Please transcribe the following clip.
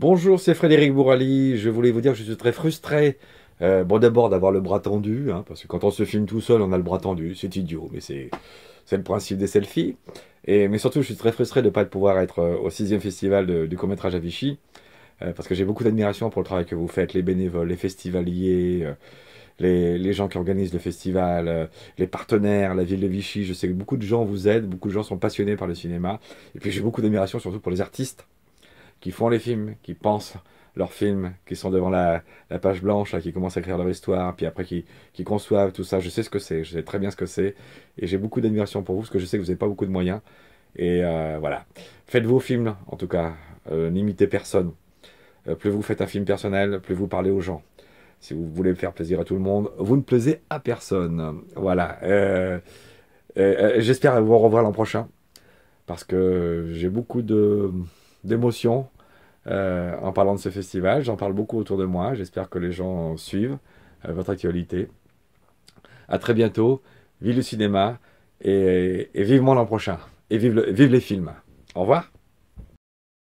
Bonjour, c'est Frédéric Bourali. Je voulais vous dire que je suis très frustré. Euh, bon, d'abord d'avoir le bras tendu, hein, parce que quand on se filme tout seul, on a le bras tendu. C'est idiot, mais c'est le principe des selfies. Et, mais surtout, je suis très frustré de ne pas pouvoir être euh, au sixième festival du court-métrage à Vichy, euh, parce que j'ai beaucoup d'admiration pour le travail que vous faites, les bénévoles, les festivaliers, les, gens qui organisent le festival, les partenaires, la ville de Vichy. Je sais que beaucoup de gens vous aident, beaucoup de gens sont passionnés par le cinéma. Et puis j'ai beaucoup d'admiration surtout pour les artistes qui font les films, qui pensent leurs films, qui sont devant la, page blanche, qui commencent à écrire leur histoire, puis après qui, conçoivent tout ça. Je sais ce que c'est, je sais très bien ce que c'est, et j'ai beaucoup d'admiration pour vous, parce que je sais que vous n'avez pas beaucoup de moyens. Et euh, voilà. Faites vos films, en tout cas. Euh, n'imitez personne. Euh, plus vous faites un film personnel, plus vous parlez aux gens. Si vous voulez faire plaisir à tout le monde, vous ne plaisez à personne. Voilà. J'espère vous revoir l'an prochain, parce que j'ai beaucoup de d'émotion euh, en parlant de ce festival. J'en parle beaucoup autour de moi. J'espère que les gens suivent euh, votre actualité. À très bientôt. Vive le cinéma et, vivement l'an prochain. Et vive les films. Au revoir.